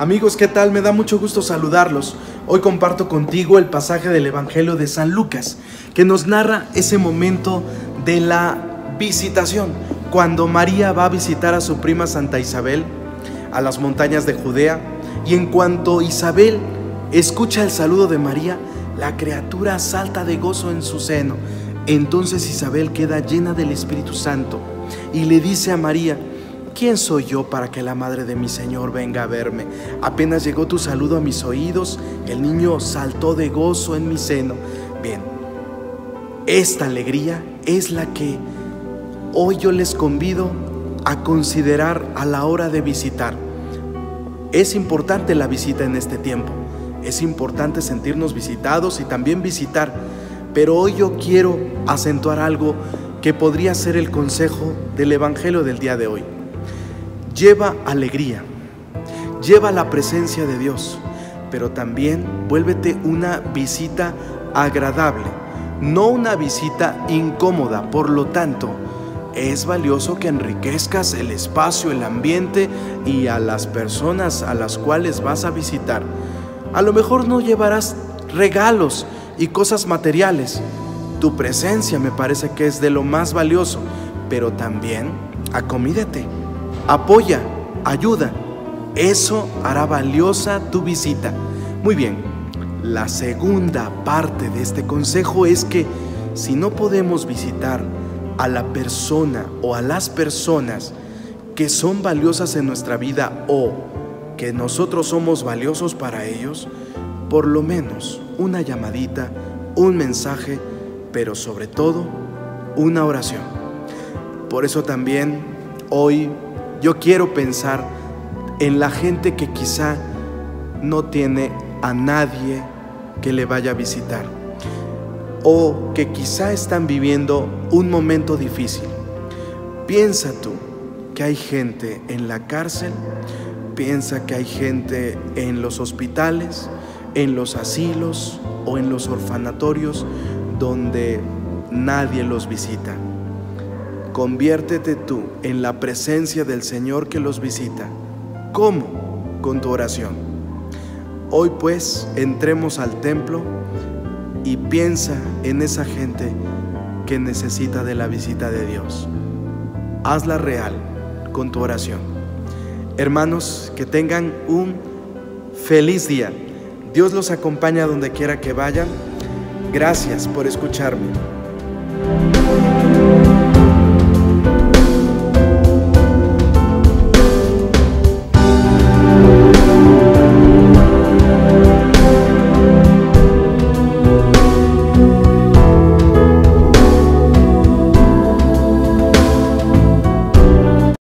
Amigos, ¿qué tal? Me da mucho gusto saludarlos. Hoy comparto contigo el pasaje del Evangelio de San Lucas, que nos narra ese momento de la visitación, cuando María va a visitar a su prima Santa Isabel a las montañas de Judea, y en cuanto Isabel escucha el saludo de María, la criatura salta de gozo en su seno. Entonces Isabel queda llena del Espíritu Santo y le dice a María, ¿quién soy yo para que la madre de mi Señor venga a verme? Apenas llegó tu saludo a mis oídos, el niño saltó de gozo en mi seno. Bien, esta alegría es la que hoy yo les convido a considerar a la hora de visitar. Es importante la visita en este tiempo, es importante sentirnos visitados y también visitar, pero hoy yo quiero acentuar algo que podría ser el consejo del Evangelio del día de hoy. Lleva alegría, lleva la presencia de Dios, pero también vuélvete una visita agradable, no una visita incómoda. Por lo tanto, es valioso que enriquezcas el espacio, el ambiente y a las personas a las cuales vas a visitar. A lo mejor no llevarás regalos y cosas materiales, tu presencia me parece que es de lo más valioso, pero también acomídete, apoya, ayuda. Eso hará valiosa tu visita. Muy bien, la segunda parte de este consejo es que si no podemos visitar a la persona o a las personas que son valiosas en nuestra vida o que nosotros somos valiosos para ellos, por lo menos una llamadita, un mensaje, pero sobre todo una oración. Por eso también hoy yo quiero pensar en la gente que quizá no tiene a nadie que le vaya a visitar o que quizá están viviendo un momento difícil. Piensa tú que hay gente en la cárcel, piensa que hay gente en los hospitales, en los asilos o en los orfanatorios donde nadie los visita. Conviértete tú en la presencia del Señor que los visita. ¿Cómo? Con tu oración. Hoy pues entremos al templo y piensa en esa gente que necesita de la visita de Dios. Hazla real con tu oración. Hermanos, que tengan un feliz día. Dios los acompaña donde quiera que vayan. Gracias por escucharme.